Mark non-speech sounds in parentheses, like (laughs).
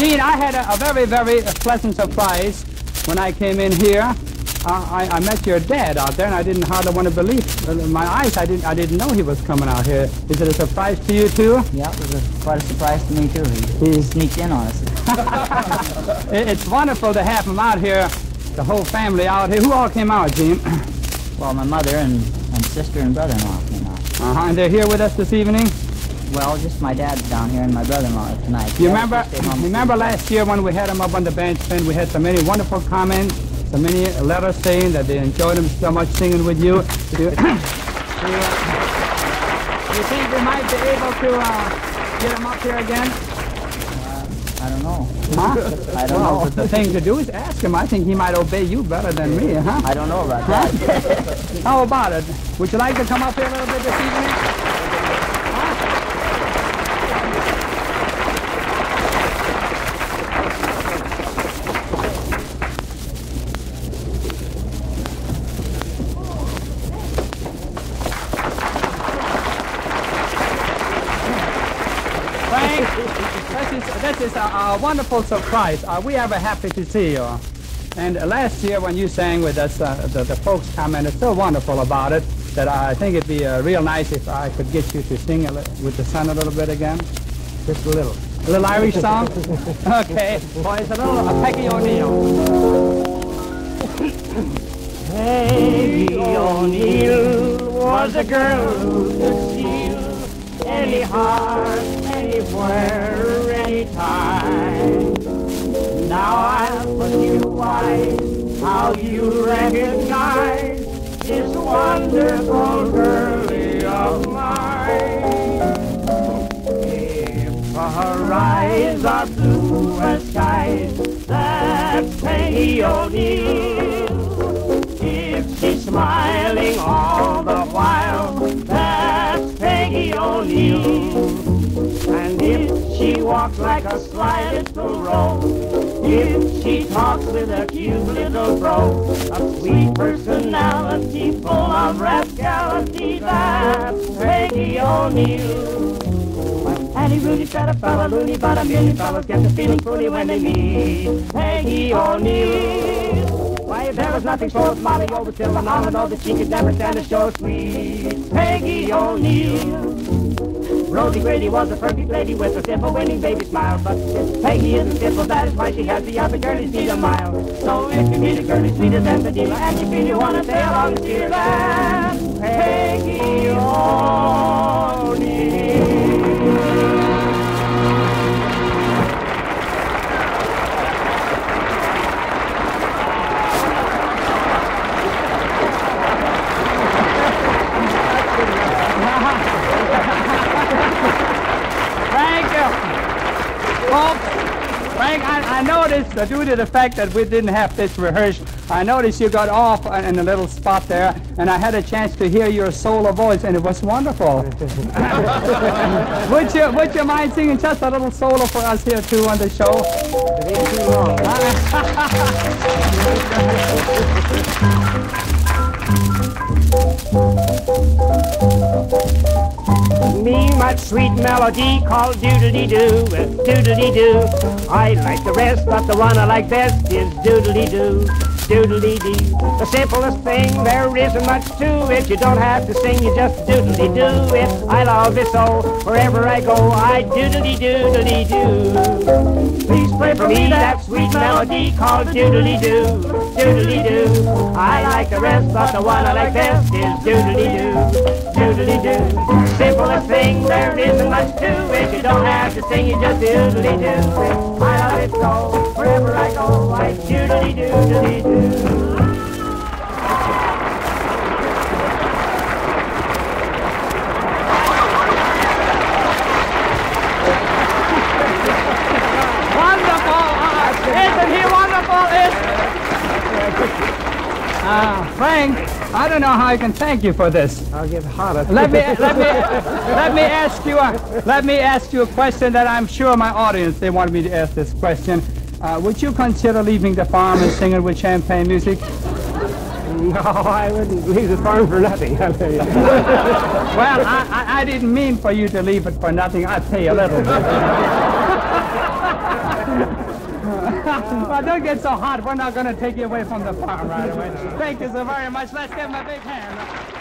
Gene, I had a, a very, very pleasant surprise when I came in here. Uh, I, I met your dad out there, and I didn't hardly want to believe uh, my eyes. I didn't, I didn't know he was coming out here. Is it a surprise to you too? Yeah, it was a, quite a surprise to me too. He, he sneaked in on us. (laughs) It- it's wonderful to have him out here, the whole family out here. Who all came out, Gene? Well, my mother and, and sister and brother-in-law came out. Uh-huh, and they're here with us this evening. Well, just my dad's down here and my brother-in-law tonight. You remember? others stayed home. Remember last year when we had him up on the bandstand? We had so many wonderful comments, so many letters saying that they enjoyed him so much singing with you. Do you, you, you think we might be able to uh, get him up here again? I don't know. Huh? I don't well, know. the thing to do is ask him. I think he might obey you better than me, huh? I don't know about that. (laughs) How about it? Would you like to come up here a little bit this evening? Frank, this is, a, a wonderful surprise. Uh, we are happy to see you. And last year when you sang with us, uh, the, the folks commented so wonderful about it that I think it'd be uh, real nice if I could get you to sing a with the son a little bit again. Just a little. A little Irish song? (laughs) okay. Well, it's a little uh, Peggy O'Neil. Peggy O'Neil was a girl who could steal any heart, anywhere, anytime. Now I'll ask you why, how you recognize this wonderful girlie of mine. If her eyes are blue as skies, that's Peggy O'Neil. If she's smiling all the she walks like a sly little rose, if she talks with a cute little bro, a sweet personality full of rascality, that's Peggy O'Neil. Annie Rooney said a fella loony, but a million fellas get the feeling fully when they meet Peggy O'Neil. Why, there was nothing so Molly over till the mama know that she could never stand a show sweet Peggy O'Neil. Rosie Grady was a perfect lady with a simple winning baby smile. But Peggy isn't simple, that is why she has the other girlies need a mile. So if you meet a girlie sweeter than Padilla and you feel you want to stay along cheer, that's Peggy O'Neil. I, noticed, uh, due to the fact that we didn't have this rehearsed, I noticed you got off in in a little spot there, and I had a chance to hear your solo voice, and it was wonderful. (laughs) would you Would you mind singing just a little solo for us here too on the show? It ain't too long. (laughs) My sweet melody called doodly-doo, uh, doodly-doo. I like the rest, but the one I like best is doodly-doo, doodly-doo. The simplest thing, there isn't much to it. You don't have to sing, you just doodly-doo it. I love it so, wherever I go, I doodly-doodly-doo. Please play for me that sweet melody called doodly-doo, doodly-doo. I like the rest, but the one I like best is doodly-doo, doodly-doo. Simplest thing, there isn't much to it. You don't have to sing, you just doodly-doo it. I love it so, wherever I go, I doodly-doodly-doo. Wonderful! Isn't he wonderful? Is uh, Frank, I don't know how I can thank you for this. I'll get hotter. Let me (laughs) let me let me ask you a let me ask you a question that I'm sure my audience they want me to ask this question. Uh, would you consider leaving the farm and singing with champagne music? No, I wouldn't leave the farm for nothing. I'll tell you. (laughs) Well, I, I, I didn't mean for you to leave it for nothing. I'll pay a little bit. (laughs) (laughs) well, don't get so hot. We're not going to take you away from the farm right away. Thank you so very much. Let's give him a big hand.